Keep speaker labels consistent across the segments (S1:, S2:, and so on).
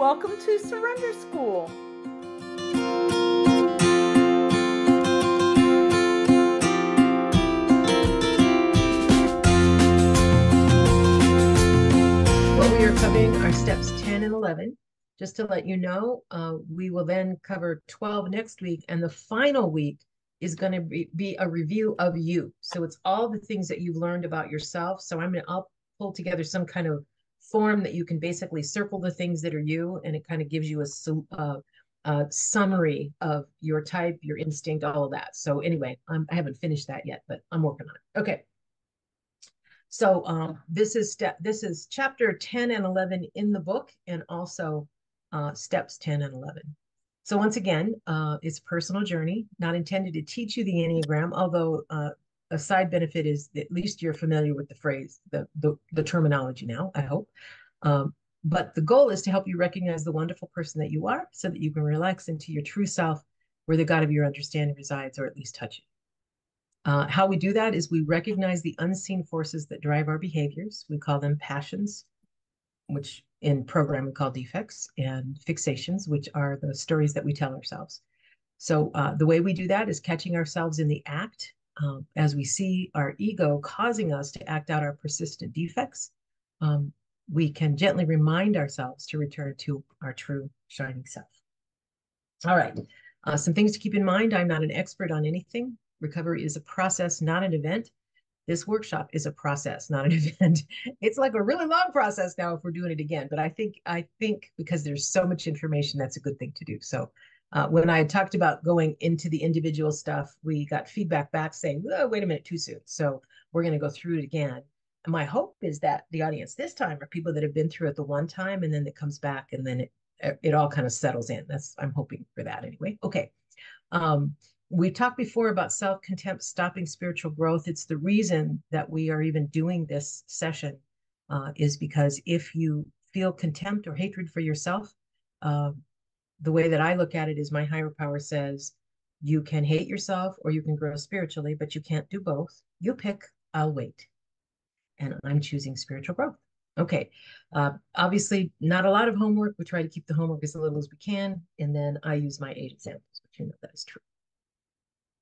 S1: Welcome to Surrender School.
S2: What we are covering are steps 10 and 11. Just to let you know, uh, we will then cover 12 next week, and the final week is going to be, be a review of you. So it's all the things that you've learned about yourself. So I'm going to I'll pull together some kind of form that you can basically circle the things that are you, and it kind of gives you a, uh, a summary of your type, your instinct, all of that. So anyway, I'm, I haven't finished that yet, but I'm working on it. Okay. So um, this is step. This is chapter 10 and 11 in the book, and also uh, steps 10 and 11. So once again, uh, it's a personal journey, not intended to teach you the Enneagram, although uh, a side benefit is at least you're familiar with the phrase, the, the, the terminology now, I hope. Um, but the goal is to help you recognize the wonderful person that you are so that you can relax into your true self where the God of your understanding resides, or at least touch it. Uh, how we do that is we recognize the unseen forces that drive our behaviors. We call them passions, which in program we call defects, and fixations, which are the stories that we tell ourselves. So uh, the way we do that is catching ourselves in the act um, as we see our ego causing us to act out our persistent defects. Um, we can gently remind ourselves to return to our true shining self. All right, uh, some things to keep in mind. I'm not an expert on anything. Recovery is a process, not an event. This workshop is a process, not an event. It's like a really long process now if we're doing it again. But I think I think because there's so much information, that's a good thing to do. So uh, when I had talked about going into the individual stuff, we got feedback back saying, oh, wait a minute, too soon. So we're going to go through it again. And my hope is that the audience this time are people that have been through it the one time and then it comes back and then it it all kind of settles in. That's I'm hoping for that anyway. Okay. Um, we talked before about self-contempt stopping spiritual growth. It's the reason that we are even doing this session uh, is because if you feel contempt or hatred for yourself, uh, the way that I look at it is my higher power says you can hate yourself or you can grow spiritually, but you can't do both. You pick, I'll wait. And I'm choosing spiritual growth. Okay. Uh, obviously, not a lot of homework. We try to keep the homework as little as we can. And then I use my eight examples, but you know that is true.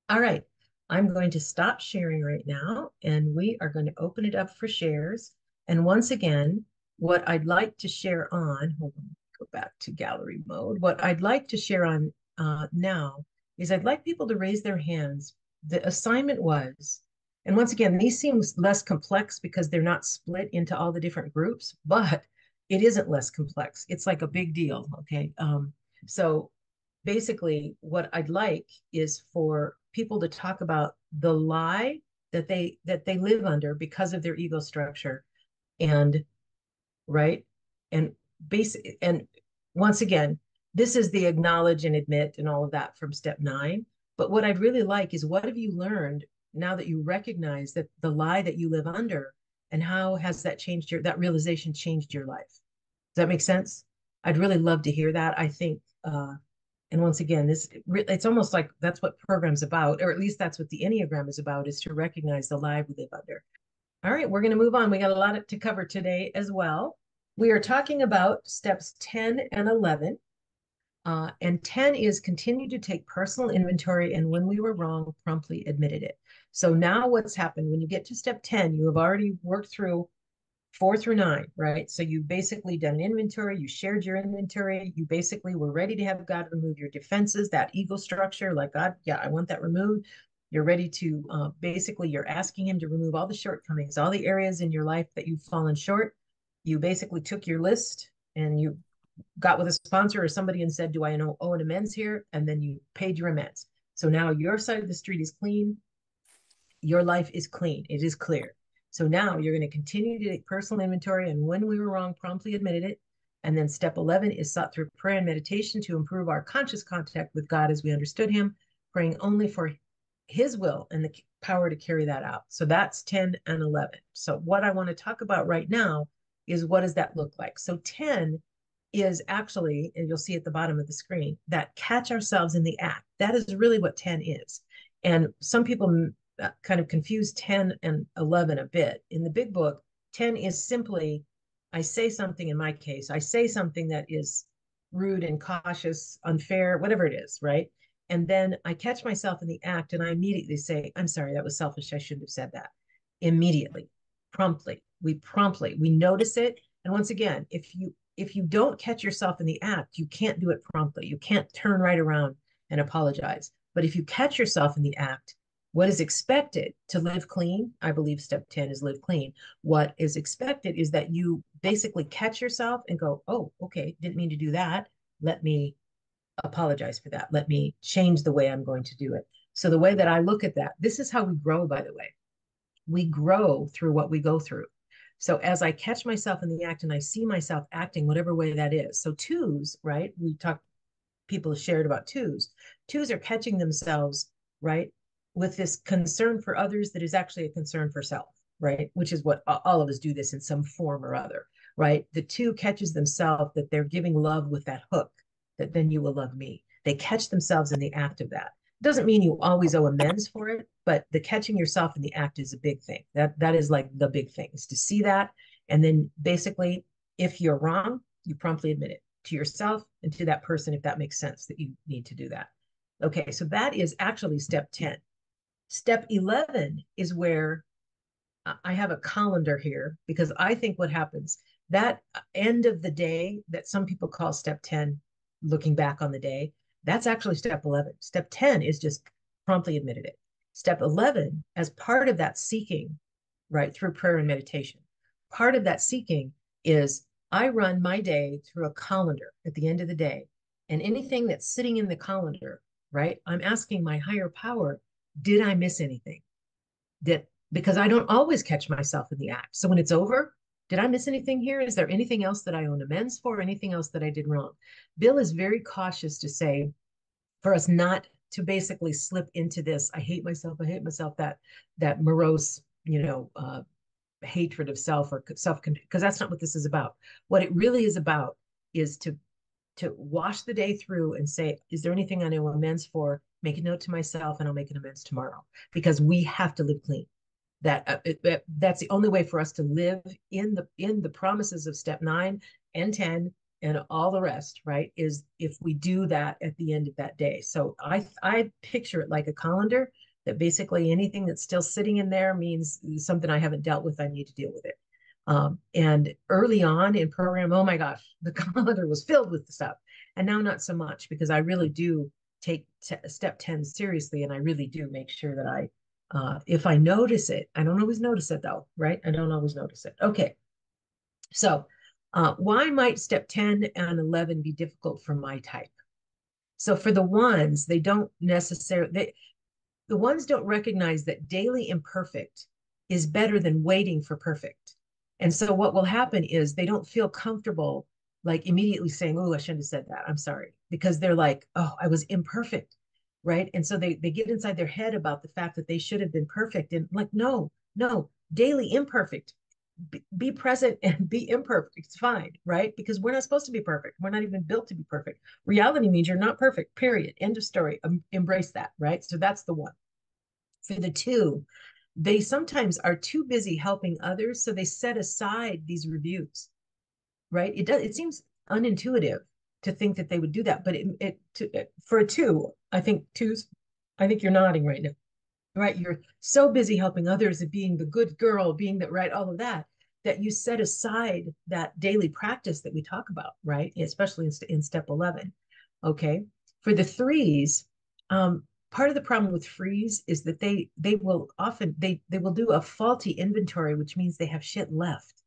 S2: All right. I'm going to stop sharing right now and we are going to open it up for shares. And once again, what I'd like to share on, hold on, go back to gallery mode. What I'd like to share on uh, now is I'd like people to raise their hands. The assignment was, and once again, these seem less complex because they're not split into all the different groups, but it isn't less complex. It's like a big deal, okay? Um, so basically what I'd like is for people to talk about the lie that they that they live under because of their ego structure and right and basic and once again this is the acknowledge and admit and all of that from step nine. But what i'd really like is what have you learned now that you recognize that the lie that you live under and how has that changed your that realization changed your life? Does that make sense? I'd really love to hear that. I think uh and once again this it's almost like that's what program's about or at least that's what the enneagram is about is to recognize the lie we live under. All right we're going to move on. We got a lot to cover today as well we are talking about steps 10 and 11. Uh, and 10 is continue to take personal inventory and when we were wrong, promptly admitted it. So now what's happened when you get to step 10, you have already worked through four through nine, right? So you've basically done an inventory, you shared your inventory, you basically were ready to have God remove your defenses, that ego structure, like God, yeah, I want that removed. You're ready to uh, basically, you're asking Him to remove all the shortcomings, all the areas in your life that you've fallen short you basically took your list and you got with a sponsor or somebody and said, Do I know owe an amends here? And then you paid your amends. So now your side of the street is clean. Your life is clean. It is clear. So now you're going to continue to take personal inventory. And when we were wrong, promptly admitted it. And then step 11 is sought through prayer and meditation to improve our conscious contact with God as we understood Him, praying only for His will and the power to carry that out. So that's 10 and 11. So, what I want to talk about right now is what does that look like? So 10 is actually, and you'll see at the bottom of the screen, that catch ourselves in the act. That is really what 10 is. And some people uh, kind of confuse 10 and 11 a bit. In the big book, 10 is simply, I say something in my case, I say something that is rude and cautious, unfair, whatever it is, right? And then I catch myself in the act and I immediately say, I'm sorry, that was selfish. I shouldn't have said that. Immediately, promptly. We promptly, we notice it. And once again, if you if you don't catch yourself in the act, you can't do it promptly. You can't turn right around and apologize. But if you catch yourself in the act, what is expected to live clean, I believe step 10 is live clean. What is expected is that you basically catch yourself and go, oh, okay, didn't mean to do that. Let me apologize for that. Let me change the way I'm going to do it. So, the way that I look at that, this is how we grow, by the way. We grow through what we go through. So as I catch myself in the act and I see myself acting whatever way that is. So twos, right? We talked, people shared about twos. Twos are catching themselves, right? With this concern for others that is actually a concern for self, right? Which is what all of us do this in some form or other, right? The two catches themselves that they're giving love with that hook, that then you will love me. They catch themselves in the act of that doesn't mean you always owe amends for it, but the catching yourself in the act is a big thing. That that is like the big thing is to see that. And then basically, if you're wrong, you promptly admit it to yourself and to that person if that makes sense that you need to do that. Okay, so that is actually step 10. Step 11 is where I have a colander here because I think what happens that uh, end of the day that some people call step 10, looking back on the day, that's actually step 11. Step 10 is just promptly admitted it. Step 11, as part of that seeking, right, through prayer and meditation, part of that seeking is I run my day through a colander at the end of the day. And anything that's sitting in the colander, right, I'm asking my higher power, did I miss anything? That because I don't always catch myself in the act. So when it's over, did I miss anything here? Is there anything else that I own amends for? Anything else that I did wrong? Bill is very cautious to say for us not to basically slip into this. I hate myself. I hate myself. That that morose, you know, uh, hatred of self or self because that's not what this is about. What it really is about is to to wash the day through and say, is there anything I know amends for? Make a note to myself, and I'll make an amends tomorrow because we have to live clean that uh, it, it, that's the only way for us to live in the in the promises of step 9 and 10 and all the rest right is if we do that at the end of that day so i i picture it like a colander that basically anything that's still sitting in there means something i haven't dealt with i need to deal with it um, and early on in program oh my gosh the colander was filled with stuff and now not so much because i really do take t- step 10 seriously and i really do make sure that i uh, if I notice it, I don't always notice it though, right? I don't always notice it. Okay. So, uh, why might step 10 and 11 be difficult for my type? So, for the ones, they don't necessarily, they, the ones don't recognize that daily imperfect is better than waiting for perfect. And so, what will happen is they don't feel comfortable like immediately saying, Oh, I shouldn't have said that. I'm sorry. Because they're like, Oh, I was imperfect right and so they they get inside their head about the fact that they should have been perfect and like no no daily imperfect be, present and be imperfect. It's fine right? Because we're not supposed to be perfect. We're not even built to be perfect. Reality means you're not perfect period. End of story. Um, embrace that right? So that's the one. For the two they sometimes are too busy helping others so they set aside these reviews right? It does it seems unintuitive to think that they would do that. But it, it, to, for a two, I think twos, I think you're nodding right now, right? You're so busy helping others and being the good girl, being that right, all of that, that you set aside that daily practice that we talk about, right? Especially in, in step 11. Okay. For the threes, um, part of the problem with threes is that they they will often they they will do a faulty inventory, which means they have shit left.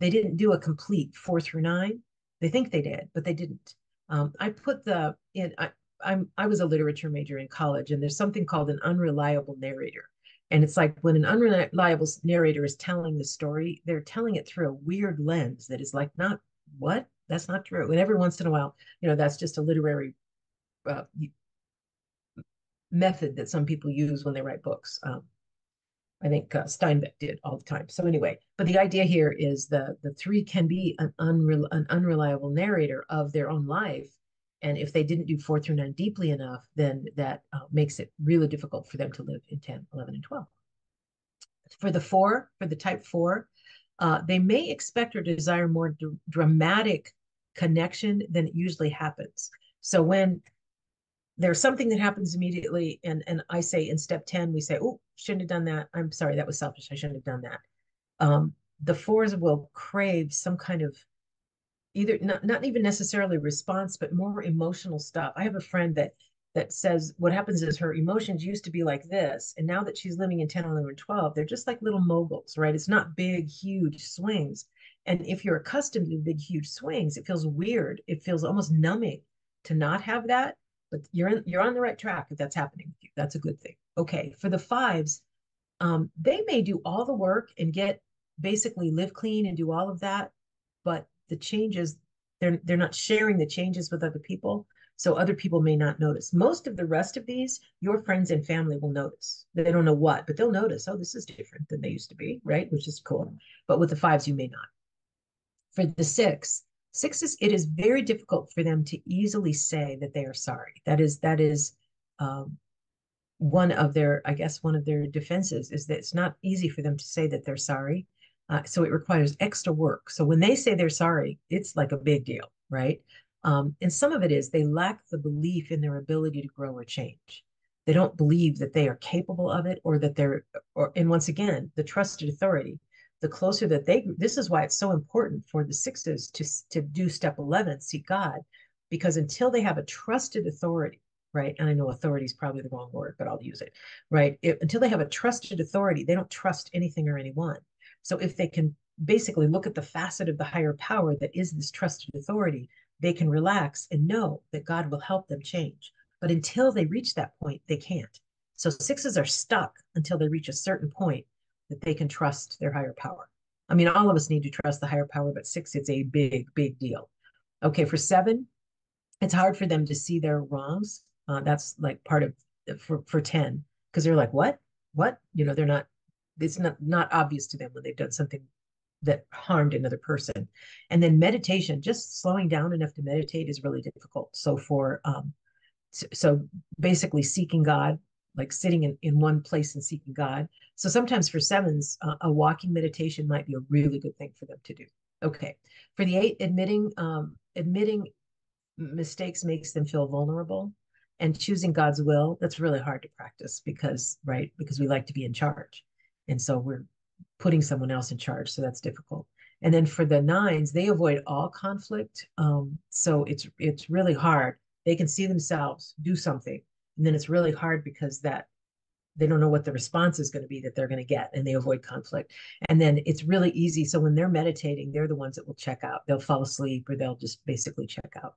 S2: They didn't do a complete four through nine they think they did, but they didn't. Um, I put the in. I'm I was a literature major in college, and there's something called an unreliable narrator. And it's like when an unreliable narrator is telling the story, they're telling it through a weird lens that is like, not what? That's not true. And every once in a while, you know, that's just a literary uh, method that some people use when they write books. Um, I think uh, Steinbeck did all the time. So anyway, but the idea here is the the three can be an, an unreliable narrator of their own life, and if they didn't do four through nine deeply enough, then that uh, makes it really difficult for them to live in 10, 11, and 12. For the four, for the type four, uh, they may expect or desire more d- dramatic connection, than it usually happens. So when there's something that happens immediately, and and I say in step 10, we say, oh, shouldn't have done that. I'm sorry, that was selfish. I shouldn't have done that. Um, the fours will crave some kind of either not, not even necessarily response, but more emotional stuff. I have a friend that that says what happens is her emotions used to be like this. And now that she's living in 10, 11, 12, they're just like little moguls, right? It's not big, huge swings. And if you're accustomed to big, huge swings, it feels weird. It feels almost numbing to not have that. But you're in, you're on the right track if that's happening. That's a good thing. Okay, for the fives, um, they may do all the work and get basically live clean and do all of that, but the changes they're they're not sharing the changes with other people so other people may not notice. Most of the rest of these, your friends and family will notice. They don't know what, but they'll notice, oh, this is different than they used to be, right? Which is cool. But with the fives, you may not. For the six, sixes, it is very difficult for them to easily say that they are sorry. That is, that is um, one of their, I guess, one of their defenses is that it's not easy for them to say that they're sorry. Uh, so it requires extra work. So when they say they're sorry, it's like a big deal, right? Um, and some of it is they lack the belief in their ability to grow or change. They don't believe that they are capable of it or that they're, or, and once again, the trusted authority, the closer that they, this is why it's so important for the sixes to, to do step 11, seek God, because until they have a trusted authority, right? And I know authority is probably the wrong word, but I'll use it, right? It, until they have a trusted authority, they don't trust anything or anyone. So if they can basically look at the facet of the higher power that is this trusted authority, they can relax and know that God will help them change. But until they reach that point, they can't. So sixes are stuck until they reach a certain point that they can trust their higher power. I mean, all of us need to trust the higher power, but six, it's a big, big deal. Okay, for seven, it's hard for them to see their wrongs. Uh, that's like part of for for ten because they're like, what, what? You know, they're not. It's not not obvious to them when they've done something that harmed another person. And then meditation, just slowing down enough to meditate is really difficult. So for um, so basically seeking God, like sitting in, in one place and seeking God. So sometimes for sevens, uh, a walking meditation might be a really good thing for them to do. Okay. For the eight, admitting um, admitting mistakes makes them feel vulnerable and choosing God's will, that's really hard to practice because, right, because we like to be in charge. And so we're putting someone else in charge. So that's difficult. And then for the nines, they avoid all conflict. Um, so it's it's really hard. They can see themselves do something, and then it's really hard because that they don't know what the response is going to be that they're going to get, and they avoid conflict. And then it's really easy. So when they're meditating, they're the ones that will check out. They'll fall asleep, or they'll just basically check out.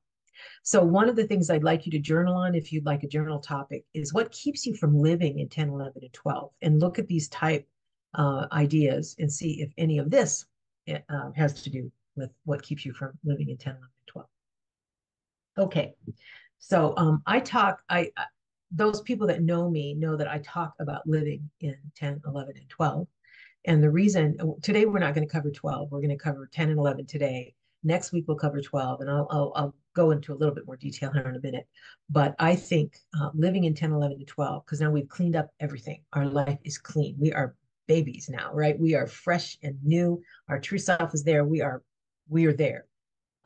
S2: So one of the things I'd like you to journal on, if you'd like a journal topic, is what keeps you from living in 10, 11, and 12. And look at these type uh, ideas and see if any of this uh, has to do with what keeps you from living in 10, 11, 12. Okay, so um, I talk, I those people that know me know that I talk about living in 10, 11, and 12. And the reason today we're not going to cover 12, we're going to cover 10 and 11 today. Next week we'll cover 12, and I'll, I'll, I'll go into a little bit more detail here in a minute. But I think uh, living in 10, 11, and 12, because now we've cleaned up everything. Our life is clean. We are babies now, right? We are fresh and new. Our true self is there. We are we are there.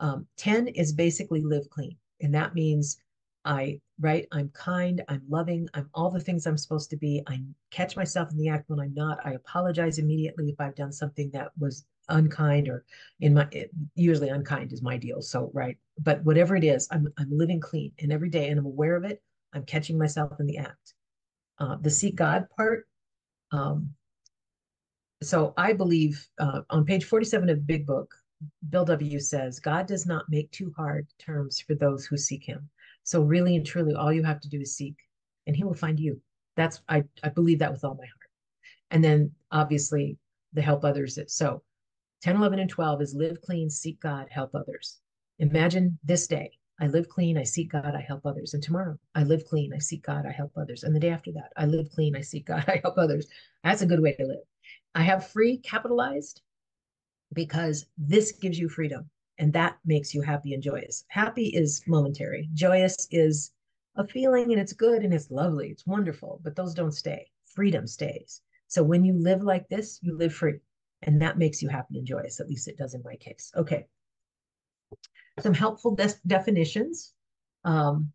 S2: Um, 10 is basically live clean. And that means I, right, I'm kind, I'm loving, I'm all the things I'm supposed to be. I catch myself in the act when I'm not. I apologize immediately if I've done something that was unkind or in my usually unkind is my deal. So right. But whatever it is, I'm I'm living clean and every day and I'm aware of it. I'm catching myself in the act. Uh, the seek God part, um, so I believe uh, on page 47 of the big book, Bill W says, God does not make too hard terms for those who seek him. So really and truly, all you have to do is seek and he will find you. That's, I, I believe that with all my heart. And then obviously the help others. So 10, 11, and 12 is live clean, seek God, help others. Imagine this day. I live clean, I seek God, I help others. And tomorrow, I live clean, I seek God, I help others. And the day after that, I live clean, I seek God, I help others. That's a good way to live. I have free capitalized because this gives you freedom and that makes you happy and joyous. Happy is momentary, joyous is a feeling and it's good and it's lovely, it's wonderful, but those don't stay. Freedom stays. So when you live like this, you live free and that makes you happy and joyous. At least it does in my case. Okay. some helpful de definitions. Um,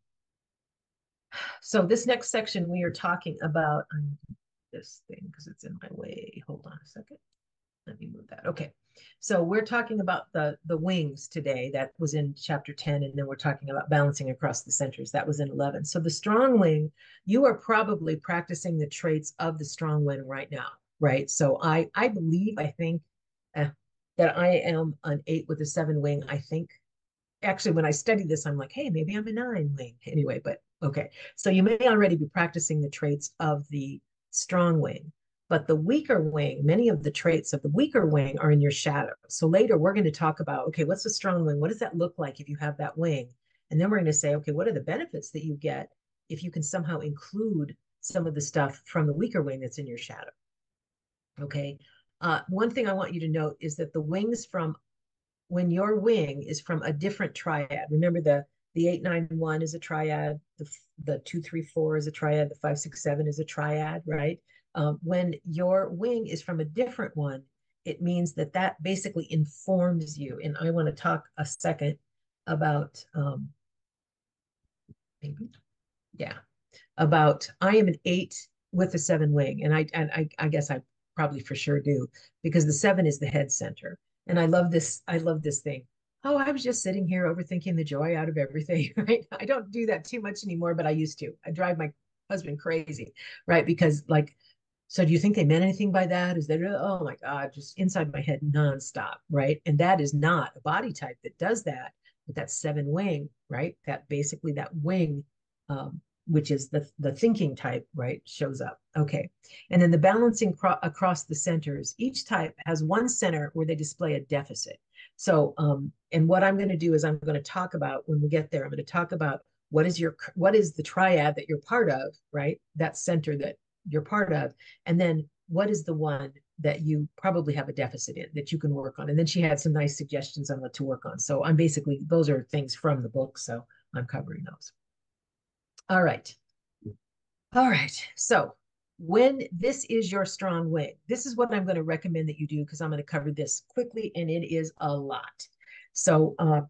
S2: so this next section, we are talking about this thing because it's in my way. Hold on a second. Let me move that. Okay. So we're talking about the the wings today. That was in chapter 10, and then we're talking about balancing across the centers. That was in 11. So the strong wing, you are probably practicing the traits of the strong wing right now, right? So I I believe, I think uh, that I am an eight with a seven wing. I think actually when I study this, I'm like, hey, maybe I'm a nine wing anyway. But okay, so you may already be practicing the traits of the strong wing. But the weaker wing, many of the traits of the weaker wing are in your shadow. So later we're going to talk about, okay, what's a strong wing? What does that look like if you have that wing? And then we're going to say, okay, what are the benefits that you get if you can somehow include some of the stuff from the weaker wing that's in your shadow? Okay. Uh, one thing I want you to note is that the wings from when your wing is from a different triad. Remember the the eight nine one is a triad. The the two three four is a triad. The five six seven is a triad, right? Um, when your wing is from a different one, it means that that basically informs you. And I want to talk a second about, um, maybe, yeah, about I am an eight with a seven wing, and I and I, I guess I probably for sure do because the seven is the head center, and I love this. I love this thing. Oh, I was just sitting here overthinking the joy out of everything. Right? I don't do that too much anymore, but I used to. I drive my husband crazy, right? Because like so do you think they meant anything by that? Is that oh my God, just inside my head nonstop, right? And that is not a body type that does that, but that seven wing, right? That basically that wing, um, which is the the thinking type, right, shows up. Okay, and then the balancing across the centers. Each type has one center where they display a deficit. So, um, and what I'm going to do is I'm going to talk about when we get there. I'm going to talk about what is your what is the triad that you're part of, right? That center that you're part of and then what is the one that you probably have a deficit in that you can work on and then she had some nice suggestions on what to work on so i'm basically those are things from the book so i'm covering those all right all right so when this is your strong wing this is what i'm going to recommend that you do because i'm going to cover this quickly and it is a lot so uh,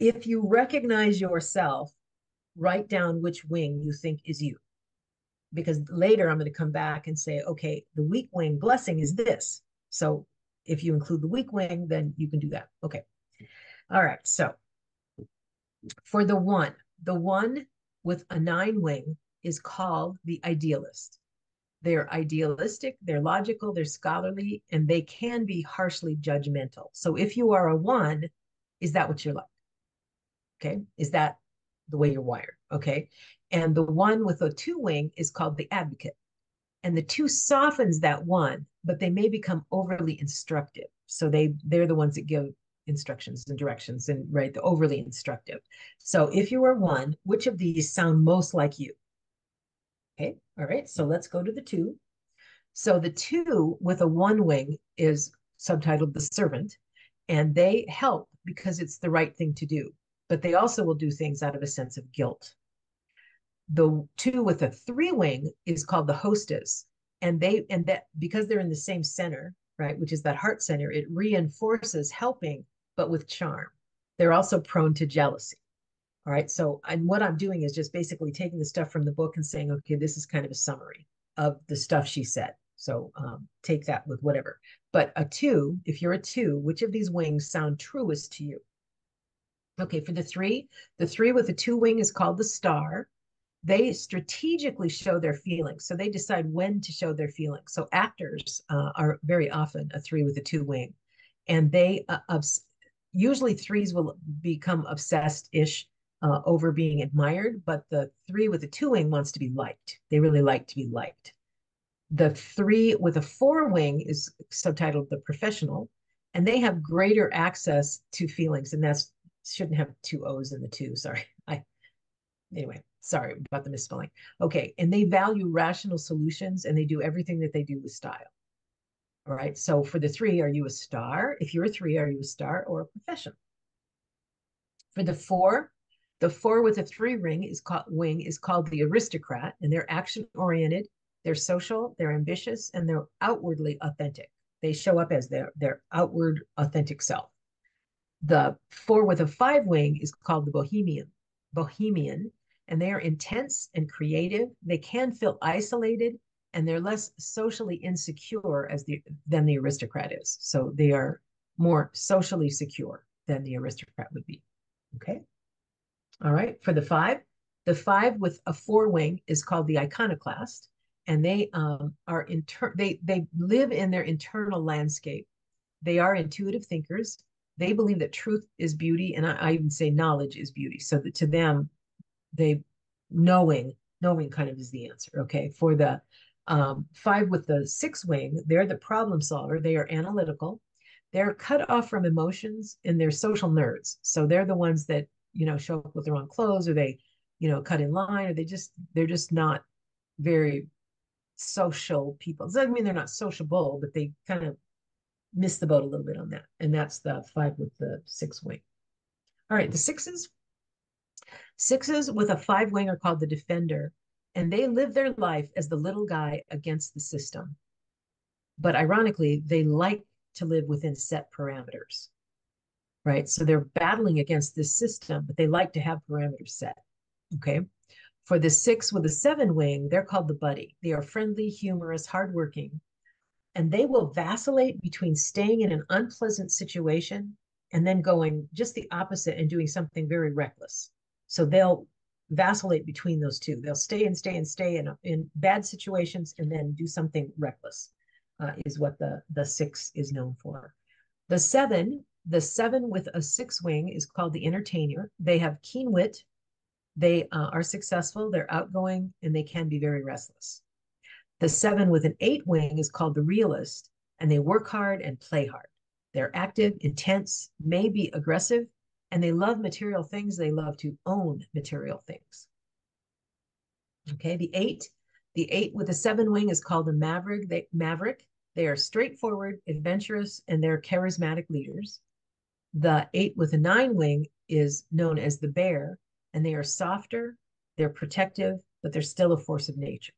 S2: if you recognize yourself write down which wing you think is you because later I'm going to come back and say, okay, the weak wing blessing is this. So if you include the weak wing, then you can do that. Okay. All right. So for the one, the one with a nine wing is called the idealist. They're idealistic, they're logical, they're scholarly, and they can be harshly judgmental. So if you are a one, is that what you're like? Okay. Is that the way you're wired? Okay. And the one with a two wing is called the advocate. And the two softens that one, but they may become overly instructive. So they they're the ones that give instructions and directions and right the overly instructive. So if you are one, which of these sound most like you? Okay, all right. So let's go to the two. So the two with a one wing is subtitled the servant, and they help because it's the right thing to do. But they also will do things out of a sense of guilt the two with a three wing is called the hostess and they and that because they're in the same center right which is that heart center it reinforces helping but with charm they're also prone to jealousy all right so and what i'm doing is just basically taking the stuff from the book and saying okay this is kind of a summary of the stuff she said so um, take that with whatever but a two if you're a two which of these wings sound truest to you okay for the three the three with the two wing is called the star they strategically show their feelings. So they decide when to show their feelings. So actors uh, are very often a three with a two wing, and they uh, usually threes will become obsessed ish uh, over being admired, but the three with a two wing wants to be liked. They really like to be liked. The three with a four wing is subtitled the professional, and they have greater access to feelings, and that's shouldn't have two O's in the two. Sorry, I anyway sorry about the misspelling. Okay, and they value rational solutions and they do everything that they do with style. All right, so for the three, are you a star? If you're a three, are you a star or a professional? For the four, the four with a three ring is called wing is called the aristocrat, and they're action oriented, they're social, they're ambitious, and they're outwardly authentic. They show up as their their outward authentic self. The four with a five wing is called the bohemian, bohemian, and they are intense and creative. They can feel isolated and they're less socially insecure as the than the aristocrat is. So they are more socially secure than the aristocrat would be. Okay. All right. For the five, the five with a four wing is called the iconoclast, and they um, are inter- they they live in their internal landscape. They are intuitive thinkers. They believe that truth is beauty, and I, I even say knowledge is beauty. So that to them, they knowing knowing kind of is the answer. Okay. For the um, five with the six wing, they're the problem solver. They are analytical. They're cut off from emotions and they're social nerds. So they're the ones that you know show up with the wrong clothes or they you know cut in line or they just they're just not very social people. It doesn't mean they're not sociable, but they kind of miss the boat a little bit on that. And that's the five with the six wing. All right, the sixes. Sixes with a five wing are called the defender, and they live their life as the little guy against the system. But ironically, they like to live within set parameters, right? So they're battling against this system, but they like to have parameters set. Okay. For the six with a seven wing, they're called the buddy. They are friendly, humorous, hardworking, and they will vacillate between staying in an unpleasant situation and then going just the opposite and doing something very reckless. So they'll vacillate between those two. They'll stay and stay and stay in, in bad situations and then do something reckless, uh, is what the, the six is known for. The seven, the seven with a six wing is called the entertainer. They have keen wit, they uh, are successful, they're outgoing, and they can be very restless. The seven with an eight wing is called the realist, and they work hard and play hard. They're active, intense, may be aggressive, and they love material things. They love to own material things. Okay, the eight, the eight with a seven wing is called the maverick. They, maverick. They are straightforward, adventurous, and they're charismatic leaders. The eight with a nine wing is known as the bear, and they are softer, they're protective, but they're still a force of nature.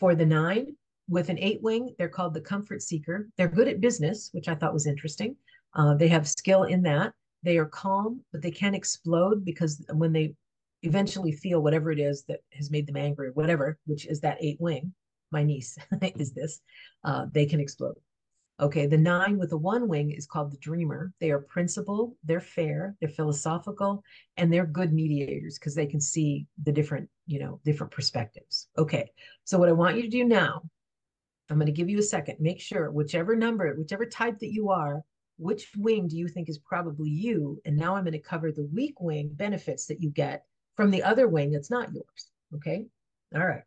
S2: For the nine, with an eight wing, they're called the comfort seeker. They're good at business, which I thought was interesting. Uh, they have skill in that. They are calm, but they can explode because when they eventually feel whatever it is that has made them angry, or whatever, which is that eight wing, my niece is this, uh, they can explode. Okay, the nine with the one wing is called the dreamer. They are principled, they're fair, they're philosophical, and they're good mediators because they can see the different, you know, different perspectives. Okay, so what I want you to do now, I'm going to give you a second. Make sure whichever number, whichever type that you are, which wing do you think is probably you? And now I'm going to cover the weak wing benefits that you get from the other wing that's not yours. Okay, all right.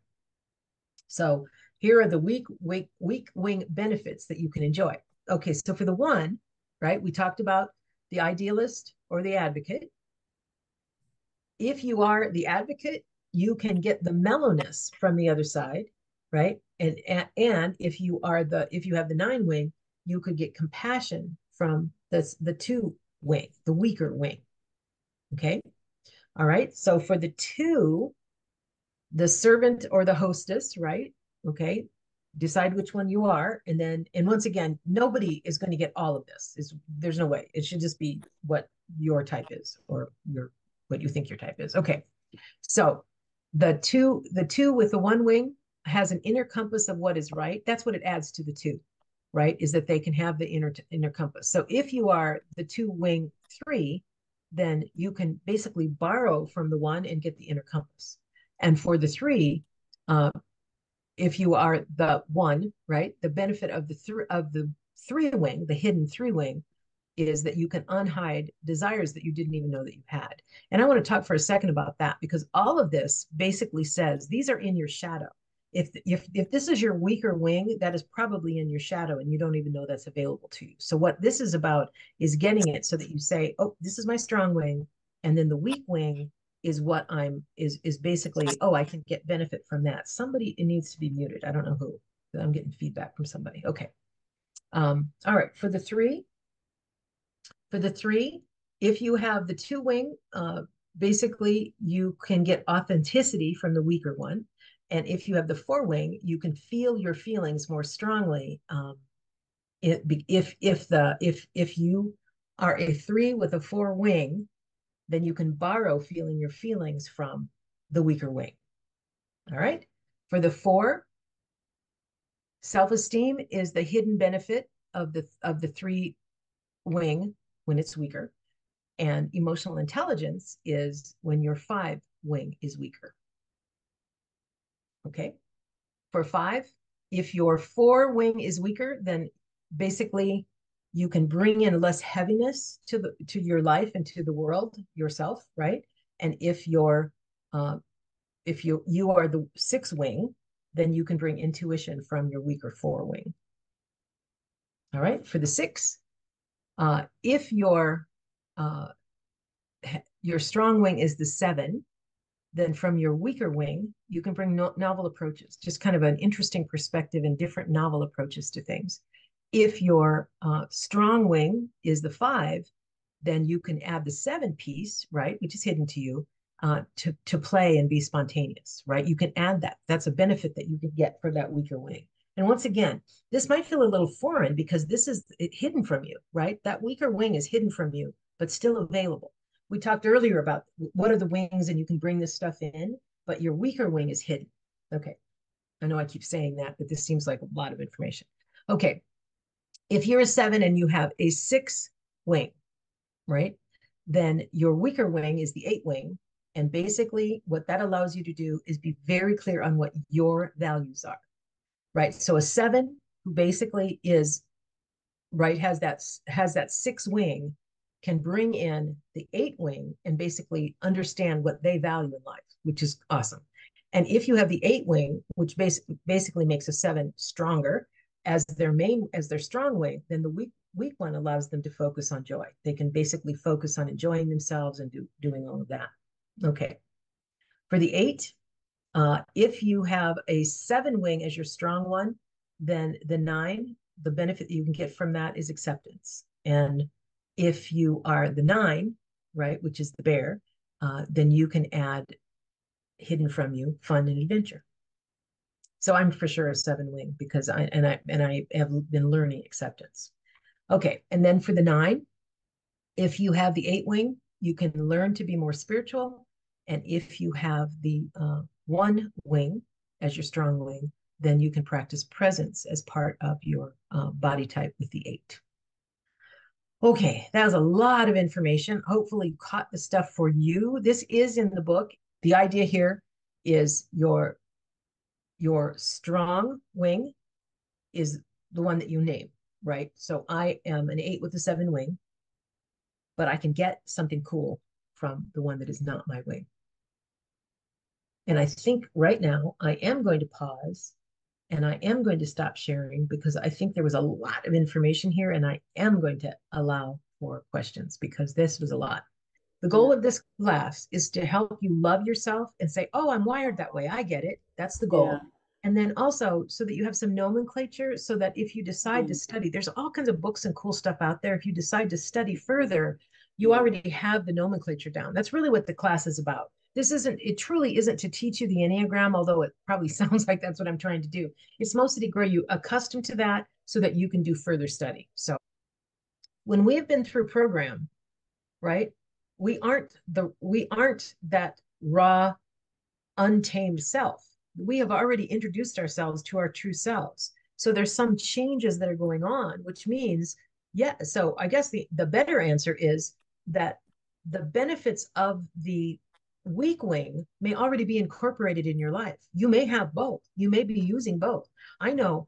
S2: So here are the weak, weak, weak wing benefits that you can enjoy. Okay, so for the one, right, we talked about the idealist or the advocate. If you are the advocate, you can get the mellowness from the other side, right? And, and and if you are the if you have the nine wing, you could get compassion from the the two wing, the weaker wing. Okay. All right. So for the two, the servant or the hostess, right? Okay? Decide which one you are and then and once again nobody is going to get all of this. Is there's no way. It should just be what your type is or your what you think your type is. Okay. So the two the two with the one wing has an inner compass of what is right. That's what it adds to the two right? Is that they can have the inner inner compass. So if you are the two wing three then you can basically borrow from the one and get the inner compass. And for the three uh, if you are the one, right? The benefit of the three of the three wing, the hidden three wing, is that you can unhide desires that you didn't even know that you had. And I want to talk for a second about that because all of this basically says these are in your shadow. If if if this is your weaker wing, that is probably in your shadow and you don't even know that's available to you. So what this is about is getting it so that you say, "Oh, this is my strong wing." And then the weak wing is what I'm is is basically, oh, I can get benefit from that. Somebody it needs to be muted. I don't know who. I'm getting feedback from somebody. Okay. Um, all right, for the three, for the three, if you have the two wing, uh, basically you can get authenticity from the weaker one. And if you have the four wing, you can feel your feelings more strongly um, it, if if the if if you are a three with a four wing, then you can borrow feeling your feelings from the weaker wing. All right. For the four, self-esteem is the hidden benefit of the of the three wing when it's weaker. And emotional intelligence is when your five wing is weaker. Okay. For five, if your four wing is weaker, then basically you can bring in less heaviness to the to your life and to the world yourself, right? And if you're uh, if you you are the six wing, then you can bring intuition from your weaker four wing. All right, for the six, uh, if your uh, your strong wing is the seven, then from your weaker wing, you can bring no novel approaches, just kind of an interesting perspective and different novel approaches to things. If your uh, strong wing is the five, then you can add the seven piece, right, which is hidden to you, uh, to to play and be spontaneous, right? You can add that. That's a benefit that you could get for that weaker wing. And once again, this might feel a little foreign because this is hidden from you, right? That weaker wing is hidden from you, but still available. We talked earlier about what are the wings and you can bring this stuff in, but your weaker wing is hidden. Okay. I know I keep saying that, but this seems like a lot of information. Okay. If you're a seven and you have a six wing, right? Then your weaker wing is the eight wing. And basically, what that allows you to do is be very clear on what your values are, right? So a seven who basically is right has that has that six wing can bring in the eight wing and basically understand what they value in life, which is awesome. And if you have the eight wing, which basically basically makes a seven stronger as their main as their strong wing, then the weak weak one allows them to focus on joy. They can basically focus on enjoying themselves and do, doing all of that. Okay. For the eight, uh, if you have a seven wing as your strong one, then the nine, the benefit that you can get from that is acceptance. And if you are the nine, right, which is the bear, uh, then you can add hidden from you fun and adventure. So I'm for sure a seven wing because I and I and I have been learning acceptance. Okay, and then for the nine, if you have the eight wing, you can learn to be more spiritual. And if you have the uh, one wing as your strong wing, then you can practice presence as part of your uh, body type with the eight. Okay, that was a lot of information. Hopefully, you caught the stuff for you. This is in the book. The idea here is your your strong wing is the one that you name, right? So I am an eight with a seven wing, but I can get something cool from the one that is not my wing. And I think right now I am going to pause and I am going to stop sharing because I think there was a lot of information here and I am going to allow for questions because this was a lot. The goal of this class is to help you love yourself and say, oh, I'm wired that way. I get it. That's the goal. Yeah. And then also so that you have some nomenclature so that if you decide mm-hmm. to study, there's all kinds of books and cool stuff out there. If you decide to study further, you already have the nomenclature down. That's really what the class is about this isn't it truly isn't to teach you the enneagram although it probably sounds like that's what i'm trying to do it's mostly to grow you accustomed to that so that you can do further study so when we have been through program right we aren't the we aren't that raw untamed self we have already introduced ourselves to our true selves so there's some changes that are going on which means yeah so i guess the the better answer is that the benefits of the weak wing may already be incorporated in your life. You may have both. You may be using both. I know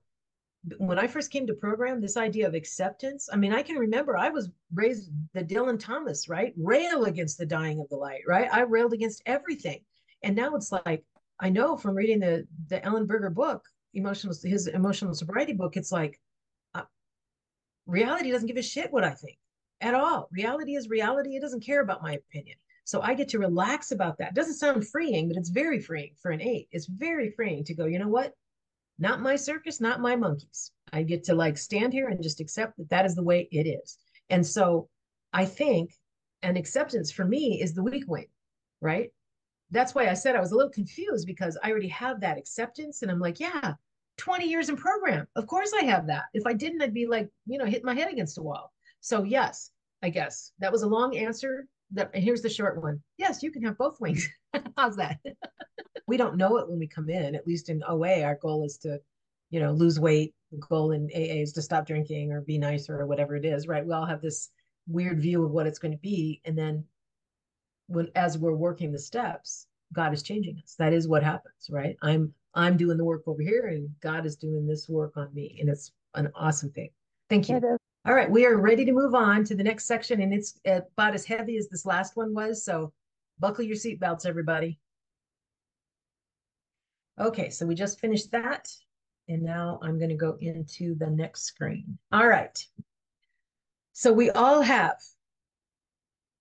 S2: when I first came to program, this idea of acceptance, I mean, I can remember I was raised the Dylan Thomas, right? Rail against the dying of the light, right? I railed against everything. And now it's like, I know from reading the the Allen Berger book, emotional his emotional sobriety book, it's like uh, reality doesn't give a shit what I think at all. Reality is reality. It doesn't care about my opinion. So I get to relax about that. It doesn't sound freeing, but it's very freeing for an eight. It's very freeing to go, you know what? Not my circus, not my monkeys. I get to like stand here and just accept that that is the way it is. And so I think an acceptance for me is the weak wing, right? That's why I said I was a little confused because I already have that acceptance. And I'm like, yeah, 20 years in program. Of course I have that. If I didn't, I'd be like, you know, hit my head against a wall. So yes, I guess that was a long answer. That here's the short one. Yes, you can have both wings. How's that? we don't know it when we come in. At least in OA, our goal is to, you know, lose weight. The goal in AA is to stop drinking or be nicer or whatever it is, right? We all have this weird view of what it's going to be, and then when as we're working the steps, God is changing us. That is what happens, right? I'm I'm doing the work over here, and God is doing this work on me, and it's an awesome thing. Thank you. All right, we are ready to move on to the next section, and it's uh, about as heavy as this last one was. So, buckle your seatbelts, everybody. Okay, so we just finished that, and now I'm going to go into the next screen. All right. So we all have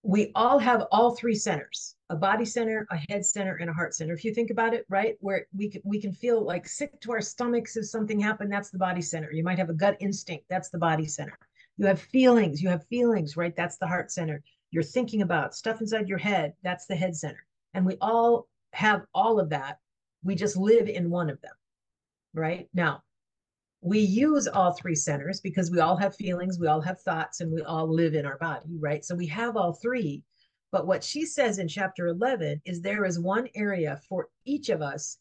S2: we all have all three centers a body center a head center and a heart center if you think about it right where we can we can feel like sick to our stomachs if something happened that's the body center you might have a gut instinct that's the body center you have feelings you have feelings right that's the heart center you're thinking about stuff inside your head that's the head center and we all have all of that we just live in one of them right now we use all three centers because we all have feelings, we all have thoughts, and we all live in our body, right? So we have all three. But what she says in chapter 11 is there is one area for each of us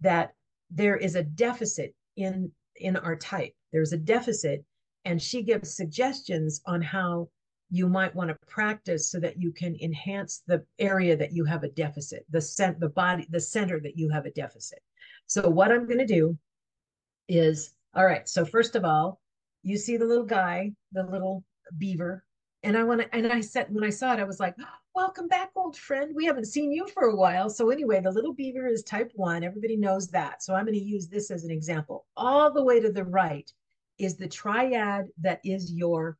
S2: that there is a deficit in in our type. There's a deficit, and she gives suggestions on how you might want to practice so that you can enhance the area that you have a deficit, the cent, the body, the center that you have a deficit. So what I'm going to do is all right. So first of all, you see the little guy, the little beaver. And I want to, and I said, when I saw it, I was like, ah, welcome back, old friend. We haven't seen you for a while. So anyway, the little beaver is type one. Everybody knows that. So I'm going to use this as an example. All the way to the right is the triad that is your,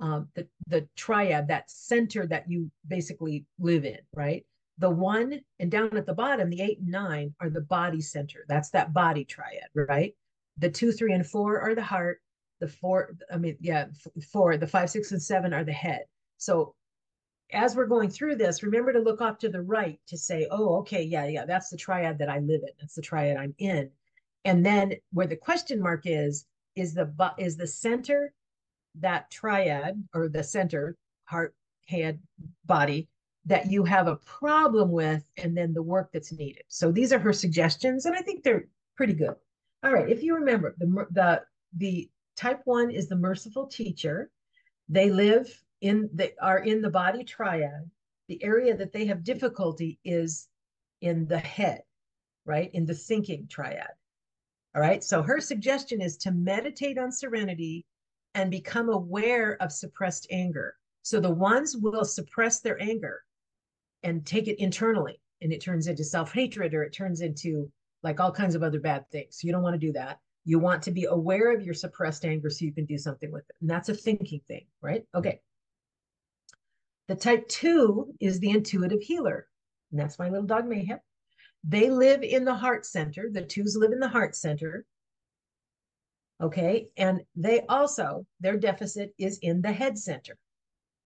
S2: um, the, the triad, that center that you basically live in, right? The one and down at the bottom, the eight and nine are the body center. That's that body triad, right? the two, three, and four are the heart. The four, I mean, yeah, four, the five, six, and seven are the head. So as we're going through this, remember to look off to the right to say, oh, okay, yeah, yeah, that's the triad that I live in. That's the triad I'm in. And then where the question mark is, is the is the center that triad or the center, heart, head, body, that you have a problem with, and then the work that's needed. So these are her suggestions, and I think they're pretty good. All right, if you remember, the, the, the type one is the merciful teacher. They live in, they are in the body triad. The area that they have difficulty is in the head, right? In the thinking triad. All right, so her suggestion is to meditate on serenity and become aware of suppressed anger. So the ones will suppress their anger and take it internally, and it turns into self hatred or it turns into like all kinds of other bad things. You don't want to do that. You want to be aware of your suppressed anger so you can do something with it. And that's a thinking thing, right? Okay. The type two is the intuitive healer. And that's my little dog Mayhem. They live in the heart center. The twos live in the heart center. Okay. And they also, their deficit is in the head center.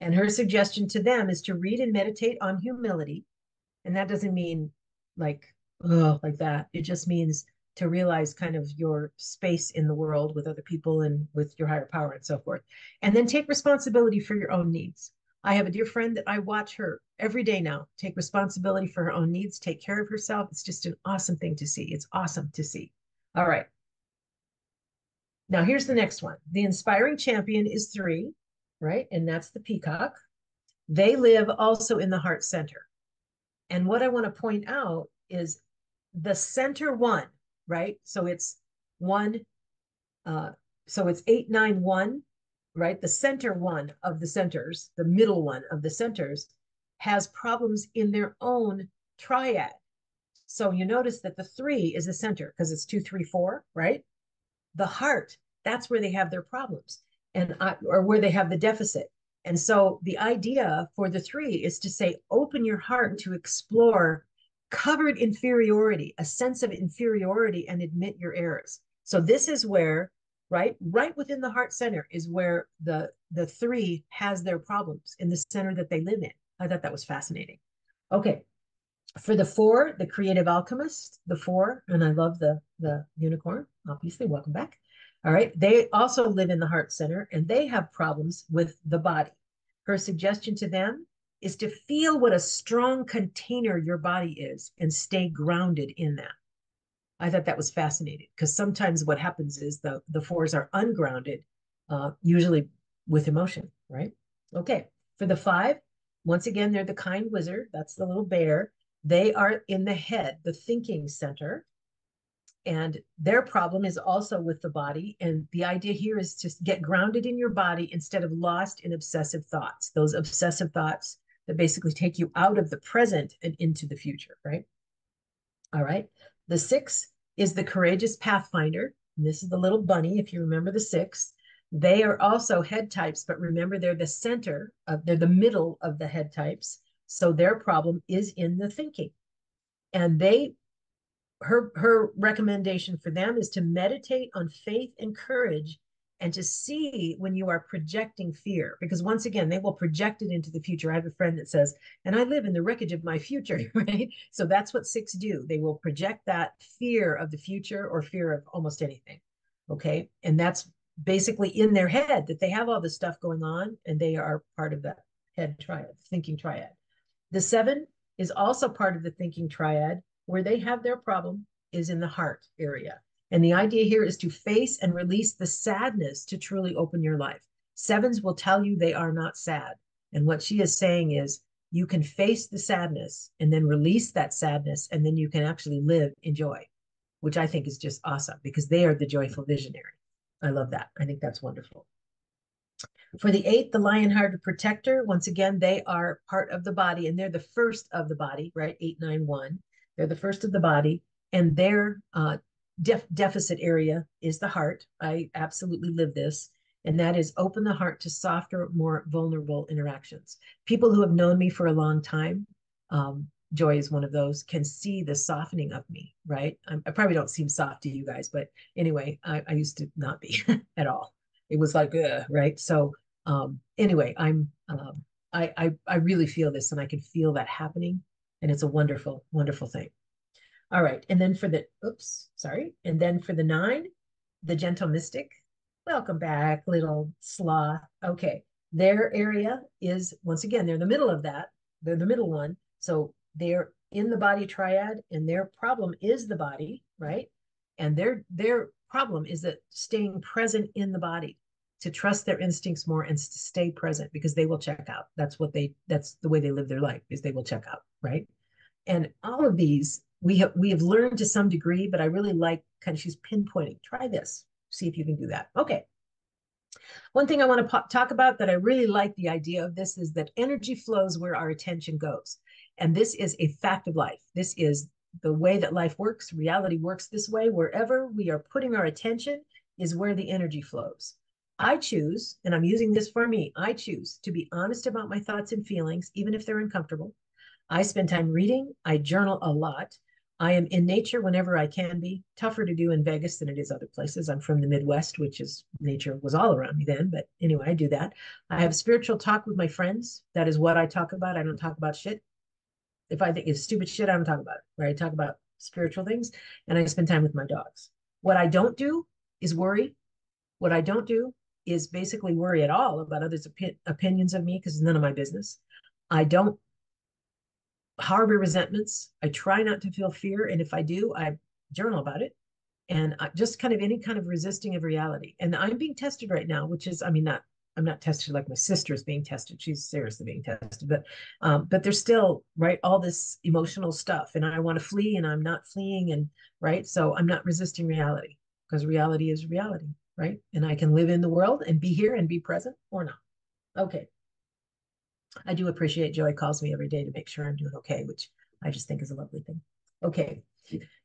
S2: And her suggestion to them is to read and meditate on humility. And that doesn't mean like oh, like that. It just means to realize kind of your space in the world with other people and with your higher power and so forth. And then take responsibility for your own needs. I have a dear friend that I watch her every day now take responsibility for her own needs, take care of herself. It's just an awesome thing to see. It's awesome to see. All right. Now, here's the next one. The inspiring champion is three, right? And that's the peacock. They live also in the heart center. And what I want to point out is the center one, right? So it's one, uh, so it's eight, nine, one, right? The center one of the centers, the middle one of the centers has problems in their own triad. So you notice that the three is the center because it's two, three, four, right? The heart, that's where they have their problems and I, or where they have the deficit. And so the idea for the three is to say, open your heart to explore covered inferiority, a sense of inferiority, and admit your errors. So this is where, right, right within the heart center is where the the three has their problems in the center that they live in. I thought that was fascinating. Okay. For the four, the creative alchemist, the four, and I love the the unicorn, obviously, welcome back. All right. They also live in the heart center and they have problems with the body. Her suggestion to them is to feel what a strong container your body is and stay grounded in that. I thought that was fascinating because sometimes what happens is the, the fours are ungrounded, uh, usually with emotion, right? Okay. For the five, once again, they're the kind wizard. That's the little bear. They are in the head, the thinking center. And their problem is also with the body. And the idea here is to get grounded in your body instead of lost in obsessive thoughts, those obsessive thoughts that basically take you out of the present and into the future, right? All right. The six is the courageous pathfinder. And this is the little bunny, if you remember the six. They are also head types, but remember they're the center of, they're the middle of the head types. So their problem is in the thinking. And they her her recommendation for them is to meditate on faith and courage and to see when you are projecting fear because once again they will project it into the future i have a friend that says and i live in the wreckage of my future right so that's what six do they will project that fear of the future or fear of almost anything okay and that's basically in their head that they have all this stuff going on and they are part of that head triad thinking triad the seven is also part of the thinking triad where they have their problem is in the heart area. And the idea here is to face and release the sadness to truly open your life. Sevens will tell you they are not sad. And what she is saying is you can face the sadness and then release that sadness, and then you can actually live in joy, which I think is just awesome because they are the joyful visionary. I love that. I think that's wonderful. For the eighth, the lion-hearted protector, once again, they are part of the body and they're the first of the body, right? 891. They're the first of the body, and their uh, def- deficit area is the heart. I absolutely live this, and that is open the heart to softer, more vulnerable interactions. People who have known me for a long time, um, Joy is one of those, can see the softening of me, right? I'm, i probably don't seem soft to you guys, but anyway, I, I used to not be at all. It was like, Ugh, right? So um, anyway, I'm um, I, I I really feel this, and I can feel that happening and it's a wonderful, wonderful thing. All right. And then for the, oops, sorry. And then for the nine, the gentle mystic. Welcome back, little sloth. Okay. Their area is, once again, they're in the middle of that. They're the middle one. So they're in the body triad and their problem is the body, right? And their their problem is that staying present in the body to trust their instincts more and to stay present because they will check out. That's what they that's the way they live their life is they will check out, right? And all of these we have we have learned to some degree, but I really like kind of she's pinpointing. Try this, see if you can do that. Okay. One thing I want to talk about that I really like the idea of this is that energy flows where our attention goes. And this is a fact of life. This is the way that life works. Reality works this way. Wherever we are putting our attention is where the energy flows. I choose, and I'm using this for me, I choose to be honest about my thoughts and feelings, even if they're uncomfortable. I spend time reading. I journal a lot. I am in nature whenever I can be. Tougher to do in Vegas than it is other places. I'm from the Midwest, which is nature was all around me then. But anyway, I do that. I have spiritual talk with my friends. That is what I talk about. I don't talk about shit. If I think it's stupid shit, I don't talk about it. Right? I talk about spiritual things, and I spend time with my dogs. What I don't do is worry. What I don't do is basically worry at all about others' opi- opinions of me because it's none of my business. I don't harbor resentments. I try not to feel fear. And if I do, I journal about it. And just kind of any kind of resisting of reality. And I'm being tested right now, which is, I mean, not, I'm not tested like my sister is being tested. She's seriously being tested, but, um, but there's still, right, all this emotional stuff. And I want to flee and I'm not fleeing. And, right. So I'm not resisting reality because reality is reality, right? And I can live in the world and be here and be present or not. Okay. I do appreciate Joy calls me every day to make sure I'm doing okay, which I just think is a lovely thing. Okay.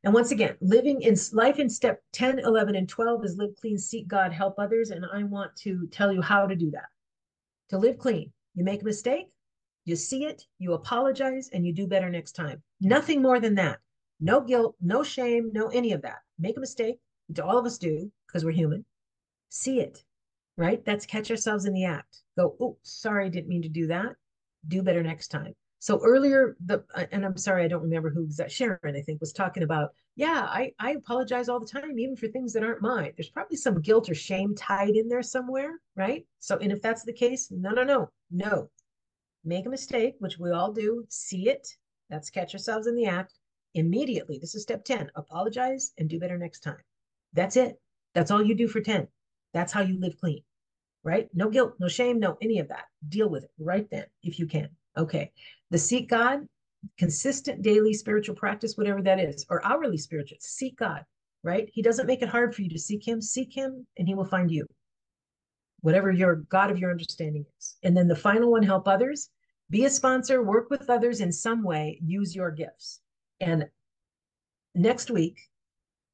S2: And once again, living in life in step 10, 11, and 12 is live clean, seek God, help others. And I want to tell you how to do that. To live clean, you make a mistake, you see it, you apologize, and you do better next time. Nothing more than that. No guilt, no shame, no any of that. Make a mistake, which all of us do because we're human. See it, right? That's catch ourselves in the act. Go, oh, sorry, didn't mean to do that. Do better next time. So earlier, the uh, and I'm sorry, I don't remember who was that Sharon, I think, was talking about. Yeah, I, I apologize all the time, even for things that aren't mine. There's probably some guilt or shame tied in there somewhere, right? So, and if that's the case, no, no, no, no. Make a mistake, which we all do, see it. That's catch ourselves in the act immediately. This is step 10. Apologize and do better next time. That's it. That's all you do for 10. That's how you live clean, right? No guilt, no shame, no any of that. Deal with it right then if you can. Okay. The seek God, consistent daily spiritual practice, whatever that is, or hourly spiritual, seek God, right? He doesn't make it hard for you to seek Him. Seek Him and He will find you, whatever your God of your understanding is. And then the final one, help others. Be a sponsor, work with others in some way, use your gifts. And next week,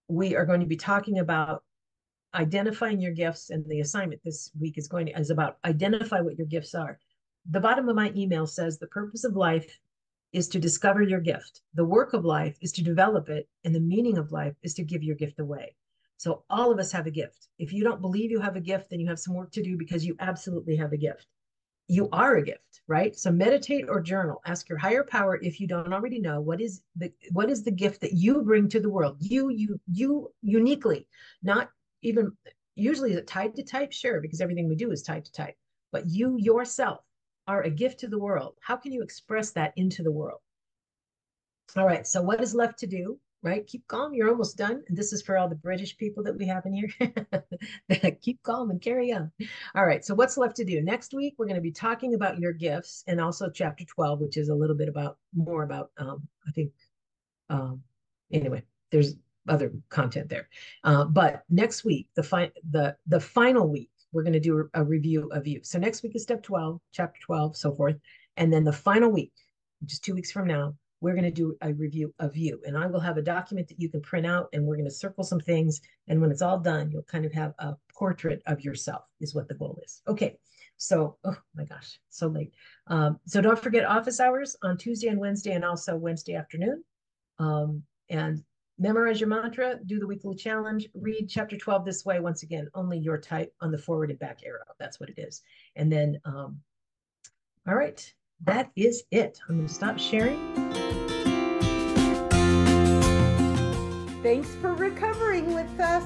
S2: we are going to be talking about identifying your gifts and the assignment this week is going to is about identify what your gifts are the bottom of my email says the purpose of life is to discover your gift. The work of life is to develop it. And the meaning of life is to give your gift away. So all of us have a gift. If you don't believe you have a gift, then you have some work to do because you absolutely have a gift. You are a gift, right? So meditate or journal. Ask your higher power if you don't already know what is the what is the gift that you bring to the world. You you you uniquely, not even usually is it tied to type? Sure, because everything we do is tied to type. But you yourself, are a gift to the world. How can you express that into the world? All right, so what is left to do? Right? Keep calm. You're almost done. And this is for all the British people that we have in here. Keep calm and carry on. All right, so what's left to do? Next week, we're going to be talking about your gifts and also chapter 12, which is a little bit about more about, um, I think, um, anyway, there's other content there. Uh, but next week, the, fi- the, the final week, we're going to do a, review of you. So next week is step 12, chapter 12, so forth. And then the final week, which is two weeks from now, we're going to do a review of you. And I will have a document that you can print out and we're going to circle some things. And when it's all done, you'll kind of have a portrait of yourself, is what the goal is. Okay. So, oh my gosh, so late. Um, so don't forget office hours on Tuesday and Wednesday, and also Wednesday afternoon. Um, and Memorize your mantra, do the weekly challenge, read chapter 12 this way. Once again, only your type on the forward and back arrow. That's what it is. And then, um, all right, that is it. I'm going to stop sharing.
S1: Thanks for recovering with us.